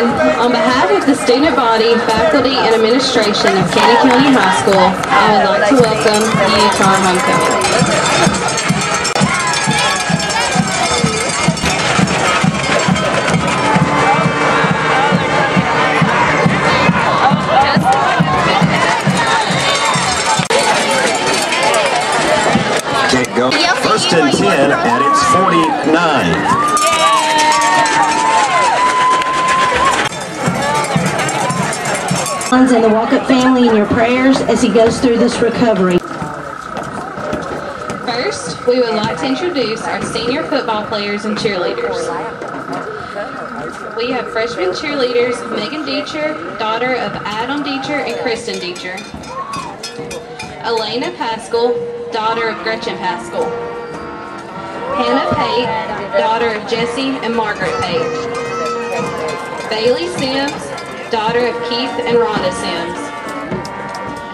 On behalf of the student body, faculty, and administration of Cannon County High School, I would like to welcome you to homecoming. And the Walkup family in your prayers as he goes through this recovery. First, we would like to introduce our senior football players and cheerleaders. We have freshman cheerleaders Megan Deecher, daughter of Adam Deecher and Kristen Deecher. Elena Pascal, daughter of Gretchen Pascal. Hannah Pate, daughter of Jesse and Margaret Pate. Bailey Sims, daughter of Keith and Rhonda Sims.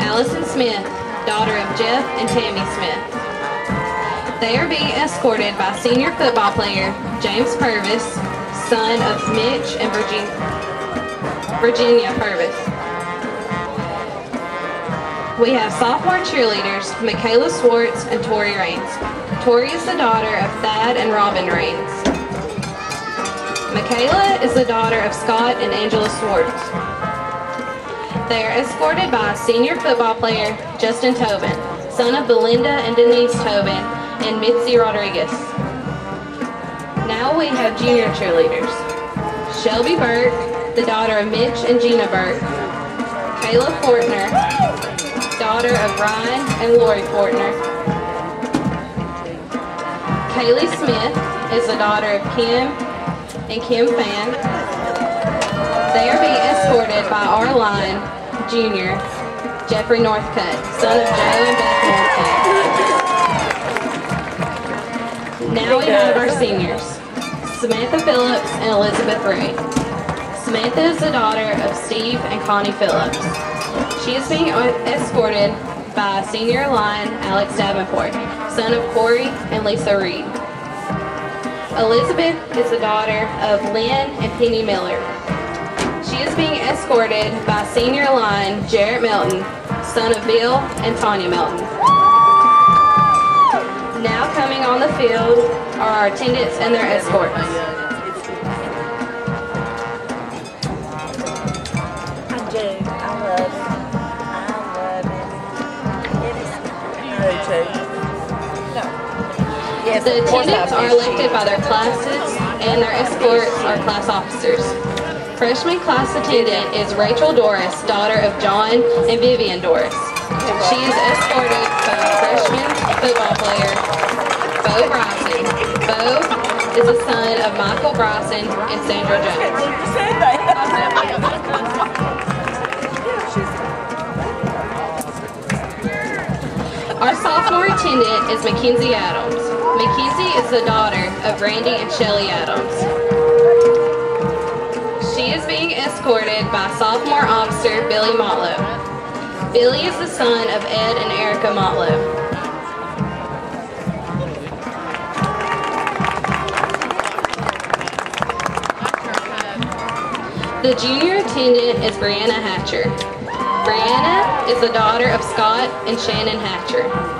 Allison Smith, daughter of Jeff and Tammy Smith. They are being escorted by senior football player James Purvis, son of Mitch and Virginia, Virginia Purvis. We have sophomore cheerleaders Michaela Swartz and Tori Rains. Tori is the daughter of Thad and Robin Rains. Michaela is the daughter of Scott and Angela Swartz. They are escorted by senior football player Justin Tobin, son of Belinda and Denise Tobin and Mitzi Rodriguez. Now we have junior cheerleaders. Shelby Burke, the daughter of Mitch and Gina Burke. Kayla Fortner, daughter of Ryan and Lori Fortner. Kaylee Smith is the daughter of Kim and Kim Fan. They are being escorted by our line, junior, Jeffrey Northcutt, son of Joe and Beth Northcutt. Now we have our seniors, Samantha Phillips and Elizabeth Ray. Samantha is the daughter of Steve and Connie Phillips. She is being escorted by senior line Alex Davenport, son of Corey and Lisa Reed. Elizabeth is the daughter of Lynn and Penny Miller. She is being escorted by senior line Jarrett Melton, son of Bill and Tanya Melton. Now coming on the field are our attendants and their escorts. The attendants are elected by their classes and their escorts are class officers. Freshman class attendant is Rachel Doris, daughter of John and Vivian Doris. She is escorted by freshman football player Bo Bryson. Bo is the son of Michael Bryson and Sandra Jones. Our sophomore attendant is Mackenzie Adams. Mackenzie is the daughter of Randy and Shelly Adams. She is being escorted by sophomore officer Billy Motlow. Billy is the son of Ed and Erica Motlow. The junior attendant is Brianna Hatcher. Brianna is the daughter of Scott and Shannon Hatcher.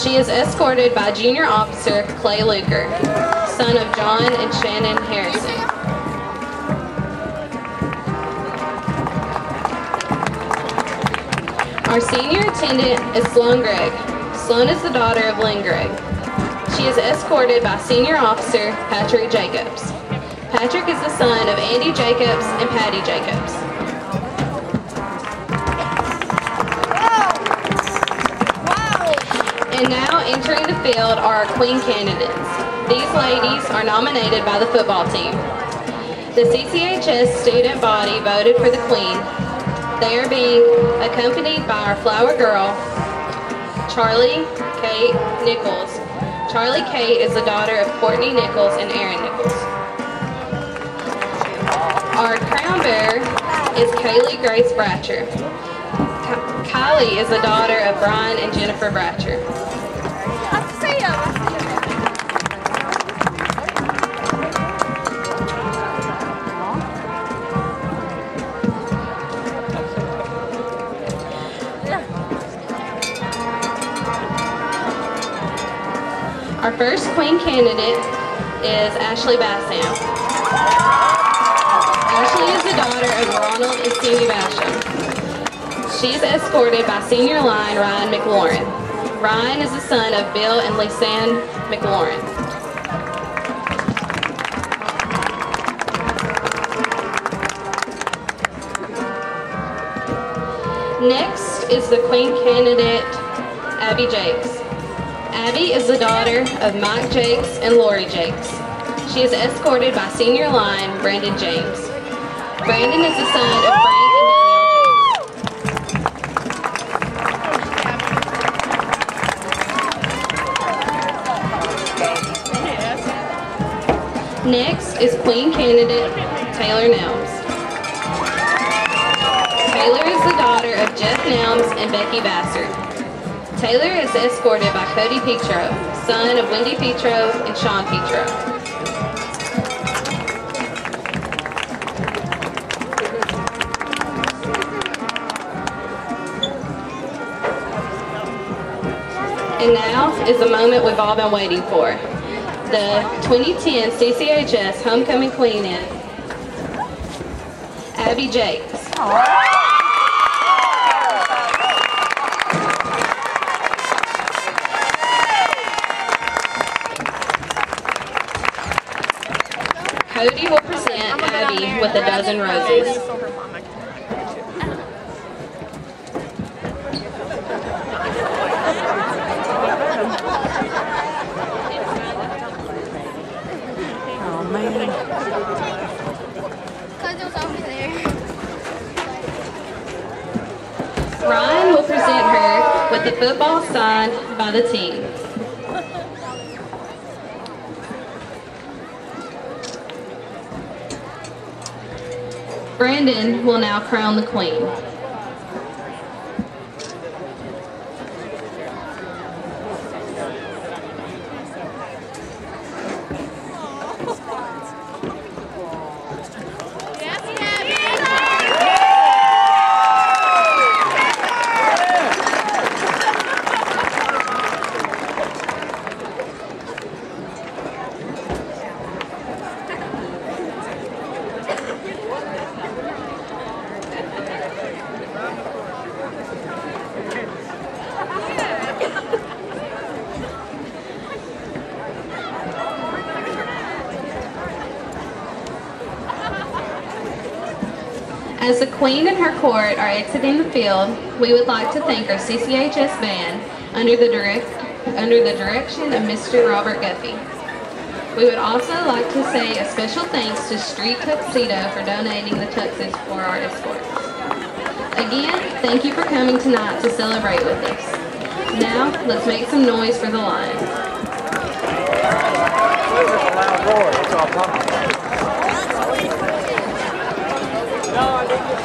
She is escorted by junior officer Clay Luker, son of John and Shannon Harrison. Our senior attendant is Sloan Gregg. Sloan is the daughter of Lynn Gregg. She is escorted by senior officer Patrick Jacobs. Patrick is the son of Andy Jacobs and Patty Jacobs. Field are our queen candidates. These ladies are nominated by the football team. The CCHS student body voted for the queen. They are being accompanied by our flower girl, Charlie Kate Nichols. Charlie Kate is the daughter of Courtney Nichols and Aaron Nichols. Our crown bearer is Kaylee Grace Bratcher. Kylie is the daughter of Brian and Jennifer Bratcher. Our first queen candidate is Ashley Basham. Ashley is the daughter of Ronald and Cindy Basham. She is escorted by senior line Ryan McLaurin. Ryan is the son of Bill and Lisanne McLaurin. Next is the queen candidate, Abby Jakes. Abby is the daughter of Mike Jakes and Lori Jakes. She is escorted by senior line Brandon James. Brandon is the son of James. Next is Queen candidate Taylor Nelms. Taylor is the daughter of Jeff Nelms and Becky Bassard. Taylor is escorted by Cody Petro, son of Wendy Petro and Sean Petro. And now is the moment we've all been waiting for. The 2010 CCHS Homecoming Queen is Abby Jakes. Cody will present Abby with a dozen roses. Oh man. Ryan will present her with the football signed by the team. Brandon will now crown the queen. As the queen and her court are exiting the field, we would like to thank our CCHS band under the direct under the direction of Mr. Robert Guffey. We would also like to say a special thanks to Street Tuxedo for donating the tuxes for our escorts. Again, thank you for coming tonight to celebrate with us. Now, let's make some noise for the Lions. loud roar. That's all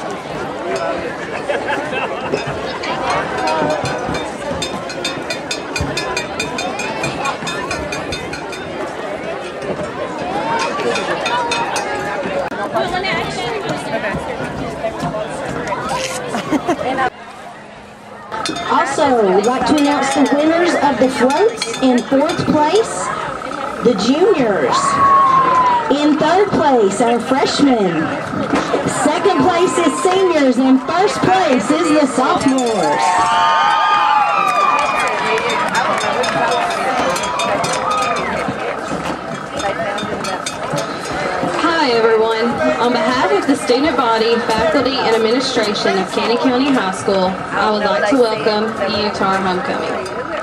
Also, we'd like to announce the winners of the floats. In fourth place, the juniors. In third place, our freshmen. Seniors, and first place is the sophomores. Hi everyone. On behalf of the student body, faculty, and administration of Cannon County High School, I would like to welcome you to our homecoming.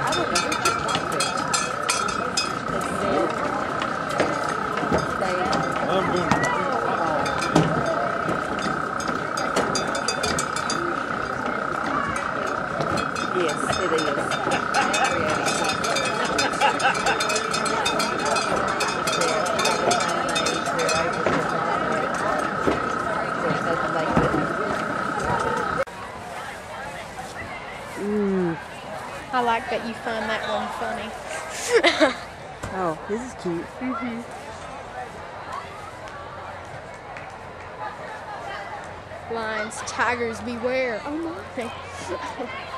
Like you find that one funny. Oh, this is cute. Mm-hmm. Lions, tigers, beware. Oh my.